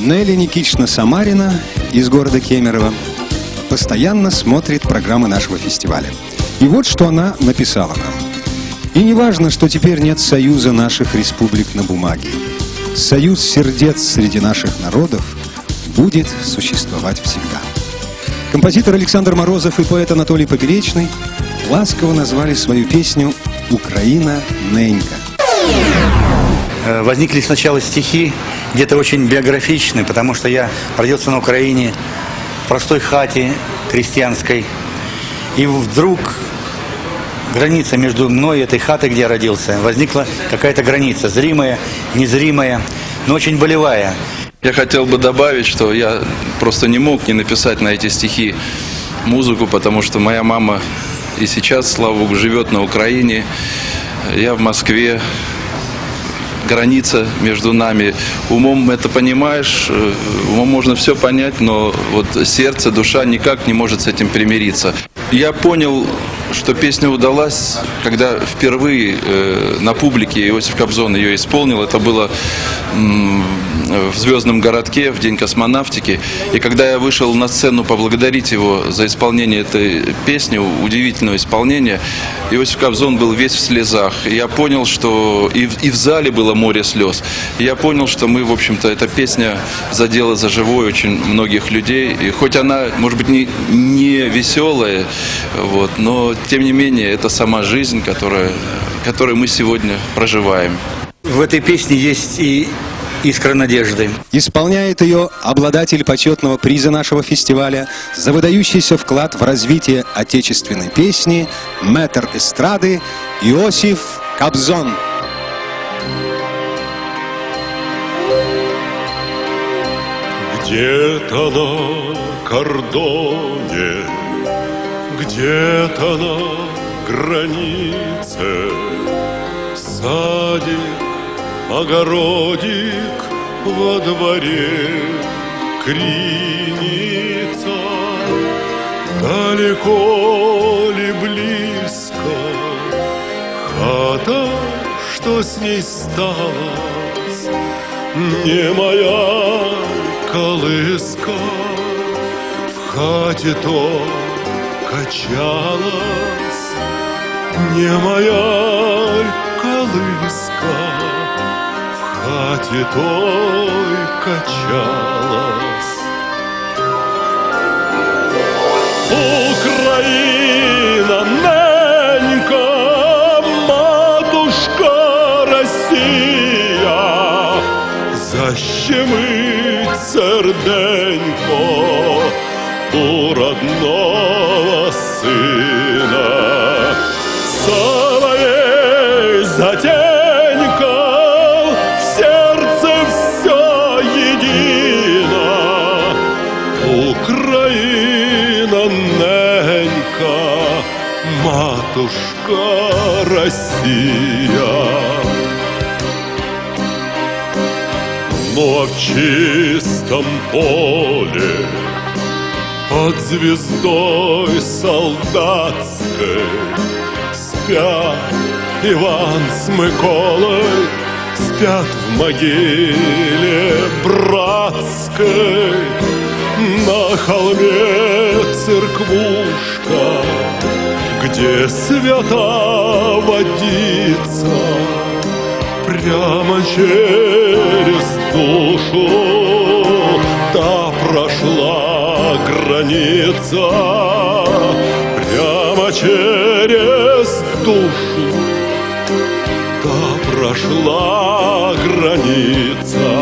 Нелли Никитична Самарина из города Кемерово постоянно смотрит программы нашего фестиваля. И вот что она написала нам. И не важно, что теперь нет союза наших республик на бумаге. Союз сердец среди наших народов будет существовать всегда. Композитор Александр Морозов и поэт Анатолий Поперечный ласково назвали свою песню «Украина Ненька». Э, Возникли сначала стихи, где-то очень биографичны, потому что я родился на Украине, в простой хате крестьянской. И вдруг граница между мной и этой хатой, где я родился, возникла какая-то граница, зримая, незримая, но очень болевая. Я хотел бы добавить, что я просто не мог не написать на эти стихи музыку, потому что моя мама и сейчас, слава богу, живет на Украине. Я в Москве. Граница между нами. Умом это понимаешь, э, умом можно все понять, но вот сердце, душа никак не может с этим примириться. Я понял, что песня удалась, когда впервые э, на публике Иосиф Кобзон ее исполнил. Это было в звездном городке в день космонавтики. И когда я вышел на сцену поблагодарить его за исполнение этой песни, удивительного исполнения, Иосиф Кобзон был весь в слезах. И я понял, что и в, и в зале было море слез. Я понял, что мы, в общем-то, эта песня задела за живой очень многих людей. И хоть она, может быть, не, не веселая, вот, но тем не менее, это сама жизнь, которая, которую мы сегодня проживаем. В этой песне есть и искра надежды. Исполняет ее обладатель почетного приза нашего фестиваля за выдающийся вклад в развитие отечественной песни, мэтр эстрады Иосиф Кобзон. Где-то на кордоне, где-то на границе Садик, огородик во дворе кринится Далеко ли близко хата, что с ней сталось? Не моя колыска в хате то качалась, не моя колыска в хате той качалась. Украина, ненька, матушка Россия, защемить серденько у родного матушка Россия. Но в чистом поле под звездой солдатской Спят Иван с Миколой Спят в могиле братской На холме церквушка Где свята водится Прямо через душу. Та прошла граница Прямо через душу. Та прошла граница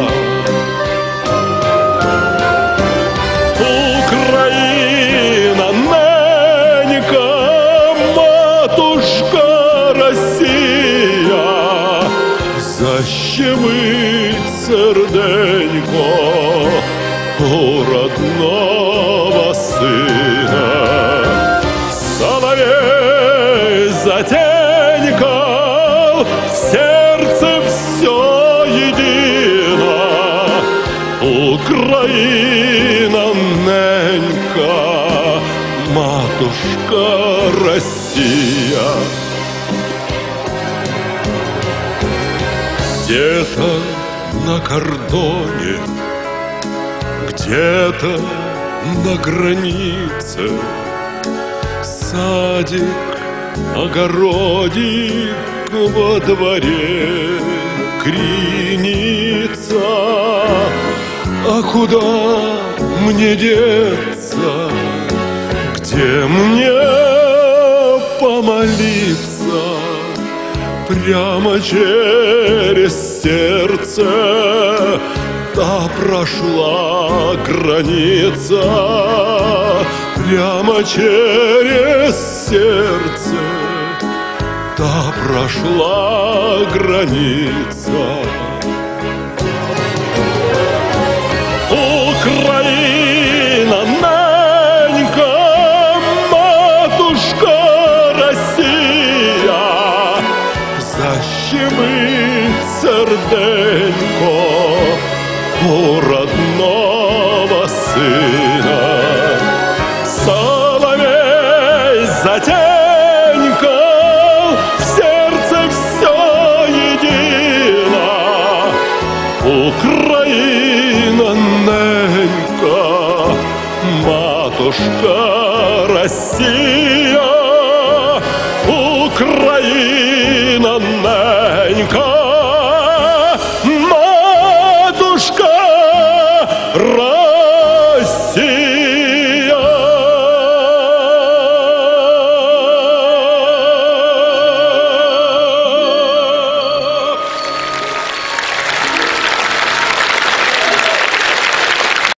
защемить серденько у родного сына. Соловей затенькал, в сердце все едино. Украина, ненька, матушка Россия. Где-то на кордоне, Где-то на границе Садик, огородик во дворе кринится А куда мне деться? Где мне Прямо через сердце. Та прошла граница Прямо через сердце. Та прошла граница защемить серденько у родного сына. Соловей затенькал, в сердце все едино. Украина, ненька, матушка Россия.